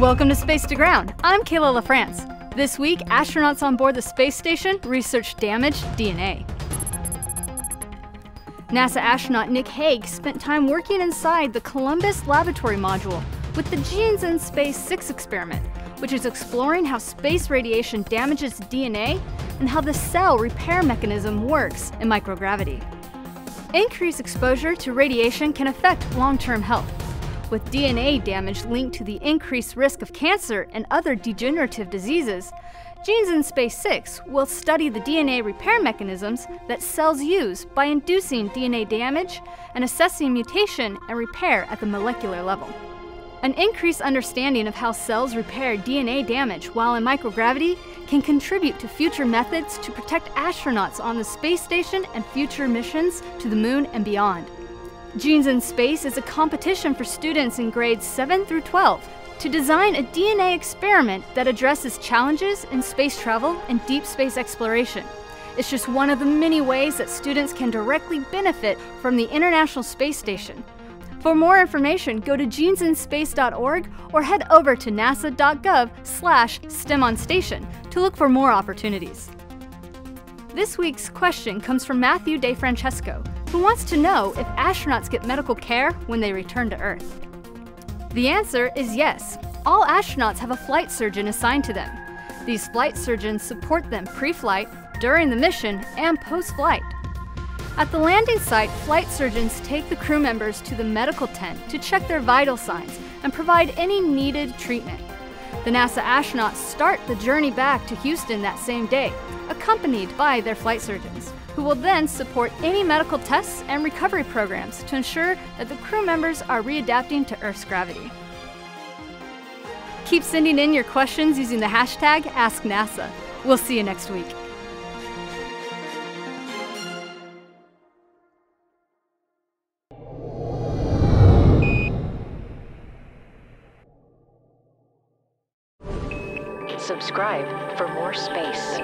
Welcome to Space to Ground. I'm Kayla LaFrance. This week, astronauts on board the space station researched damaged DNA. NASA astronaut Nick Hague spent time working inside the Columbus Laboratory Module with the Genes in Space 6 experiment, which is exploring how space radiation damages DNA and how the cell repair mechanism works in microgravity. Increased exposure to radiation can affect long-term health, with DNA damage linked to the increased risk of cancer and other degenerative diseases. Genes in Space 6 will study the DNA repair mechanisms that cells use by inducing DNA damage and assessing mutation and repair at the molecular level. An increased understanding of how cells repair DNA damage while in microgravity can contribute to future methods to protect astronauts on the space station and future missions to the moon and beyond. Genes in Space is a competition for students in grades 7 through 12 to design a DNA experiment that addresses challenges in space travel and deep space exploration. It's just one of the many ways that students can directly benefit from the International Space Station. For more information, go to genesinspace.org or head over to nasa.gov slash STEMOnStation to look for more opportunities. This week's question comes from Matthew DeFrancesco, who wants to know if astronauts get medical care when they return to Earth. The answer is yes. All astronauts have a flight surgeon assigned to them. These flight surgeons support them pre-flight, during the mission, and post-flight. At the landing site, flight surgeons take the crew members to the medical tent to check their vital signs and provide any needed treatment. The NASA astronauts start the journey back to Houston that same day, accompanied by their flight surgeons, who will then support any medical tests and recovery programs to ensure that the crew members are readapting to Earth's gravity. Keep sending in your questions using the hashtag AskNASA. We'll see you next week. Subscribe for more space.